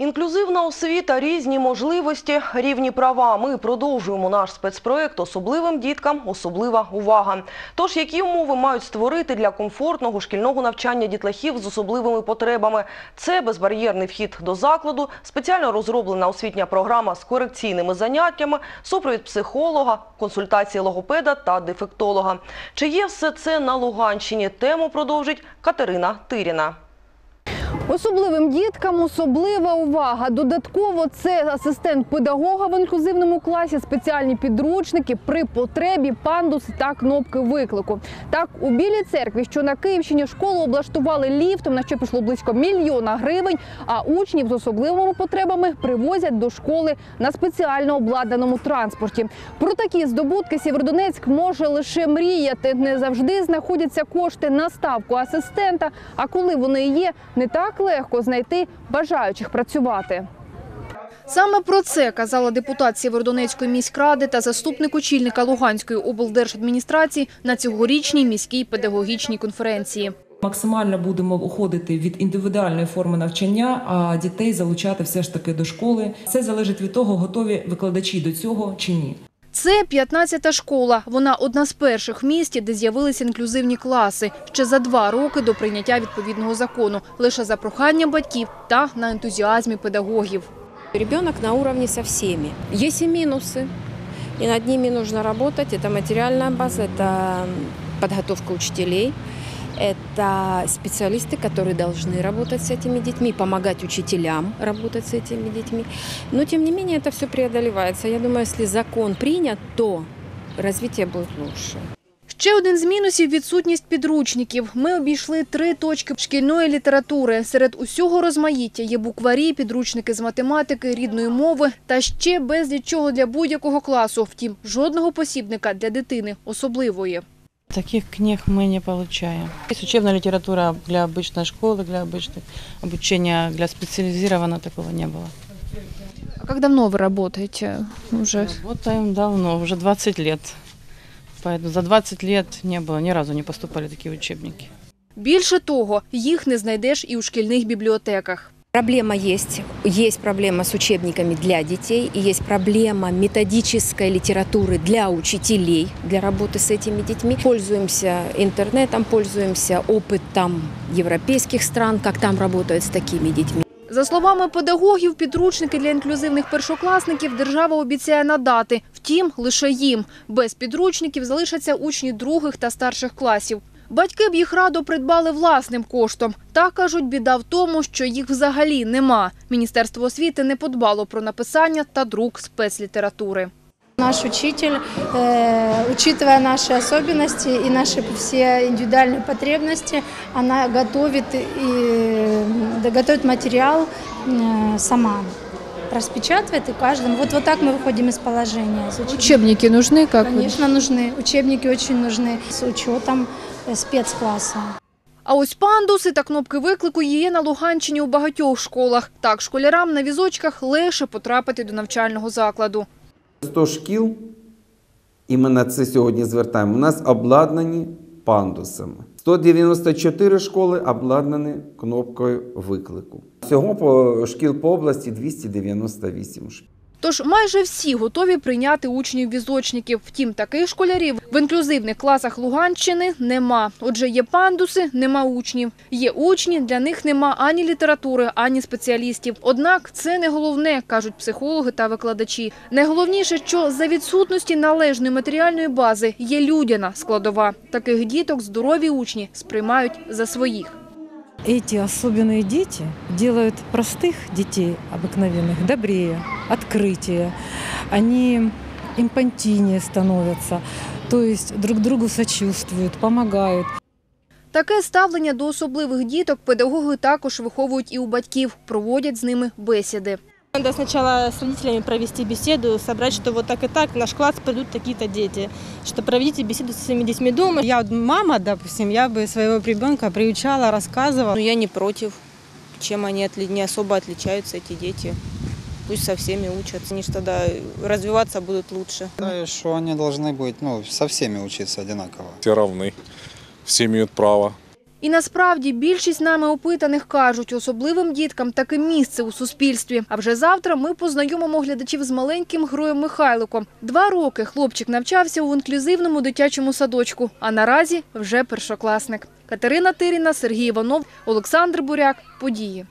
Інклюзивна освіта, різні можливості, рівні права. Ми продовжуємо наш спецпроект «Особливим діткам особлива увага». Тож, які умови мають створити для комфортного шкільного навчання дітлахів з особливими потребами? Це безбар'єрний вхід до закладу, спеціально розроблена освітня програма з корекційними заняттями, супровід психолога, консультації логопеда та дефектолога. Чи є все це на Луганщині? Тему продовжить Катерина Тиріна. Особливим діткам особлива увага. Додатково це асистент педагога в інклюзивному класі, спеціальні підручники при потребі, пандуси та кнопки виклику. Так, у Білій церкві, що на Київщині, школу облаштували ліфтом, на що пішло близько мільйона гривень. А учнів з особливими потребами привозять до школи на спеціально обладнаному транспорті. Про такі здобутки Сєвєродонецьк може лише мріяти. Не завжди знаходяться кошти на ставку асистента. А коли вони є, не так легко знайти бажаючих працювати. Саме про це казала депутат Сєвєродонецької міськради та заступник очільника Луганської облдержадміністрації на цьогорічній міській педагогічній конференції. Максимально будемо уходити від індивідуальної форми навчання, а дітей залучати все ж таки до школи. Це залежить від того, готові викладачі до цього чи ні. Це 15-та школа. Вона одна з перших в місті, де з'явилися інклюзивні класи. Ще за два роки до прийняття відповідного закону. Лише за проханням батьків та на ентузіазмі педагогів. Ребенок на уровне со всеми. Есть и минусы, и над ними нужно работать. Это материальная база, это подготовка учителей, это специалисты, которые должны работать с этими детьми, помогать учителям работать с этими детьми. Но, тем не менее, это все преодолевается. Я думаю, если закон принят, то развитие будет лучше. Ще один з мінусів – відсутність підручників. Ми обійшли три точки шкільної літератури. Серед усього розмаїття є букварі, підручники з математики, рідної мови та ще безліч чого для будь-якого класу. Втім, жодного посібника для дитини особливої. Таких книг мы не получаем. Есть учебная литература для обычной школы, для обычных обучения, для специализированного такого не было. А як давно ви працюєте? Уже Работаем давно, уже 20 лет. Поэтому за 20 лет не было, ни разу не поступали такие учебники. Більше того, їх не знайдеш і у шкільних бібліотеках. Проблема есть. Есть проблема с учебниками для детей, и есть проблема методической литературы для учителей, для работы с этими детьми. Пользуемся интернетом, пользуемся опытом европейских стран, как там работают с такими детьми. За словами педагогів, підручники для інклюзивних першокласників держава обіцяє надати. Втім, лише їм. Без підручників залишаться учні других та старших класів. Батьки б їх радо придбали власним коштом. Та, кажуть, біда в тому, що їх взагалі нема. Міністерство освіти не подбало про написання та друк спецлітератури. Наш учитель, э, учитывая наши особенности и наши все индивидуальные потребности, она готовит, и, да, готовит материал э, сама, распечатывает и каждому. Вот, вот так мы выходим из положения. С учеб- Учебники нужны, як Конечно, нужны. Учебники очень нужны с учетом э, спецкласса. А ось пандуси та кнопки виклику є на Луганщині у багатьох школах. Так, школярам на візочках легше потрапити до навчального закладу. 100 шкіл, і ми на це сьогодні звертаємо, у нас обладнані пандусами. 194 школи обладнані кнопкою виклику. Всього по шкіл по області 298 шкіл. Тож майже всі готові прийняти учнів-візочників. Втім, таких школярів в інклюзивних класах Луганщини нема. Отже, є пандуси, нема учнів. Є учні, для них нема ані літератури, ані спеціалістів. Однак це не головне, кажуть психологи та викладачі. Найголовніше, що за відсутності належної матеріальної бази є людяна складова. Таких діток здорові учні сприймають за своїх. Эти особенные дети делают простых детей обыкновенных добрее, открытие. Они импантинее становятся, то есть друг другу сочувствуют, помогают. Таке ставлення до особливих діток педагоги також виховують і у батьків, проводять з ними бесіди. Надо сначала с родителями провести беседу, собрать, что вот так и так в наш класс придут такие-то дети, что проведите беседу со своими детьми дома. Я вот мама, допустим, я бы своего ребенка приучала, рассказывала. Ну, я не против. Чем они отли- не особо отличаются, эти дети. Пусть со всеми учатся. Они ж тогда развиваться будут лучше. Считаю, что они должны быть ну, со всеми учиться одинаково. Все равны, все имеют право. І насправді більшість нами опитаних кажуть, особливим діткам таке місце у суспільстві. А вже завтра ми познайомимо глядачів з маленьким героєм Михайликом. Два роки хлопчик навчався у інклюзивному дитячому садочку, а наразі вже першокласник. Катерина Тиріна, Сергій Іванов, Олександр Буряк. Події.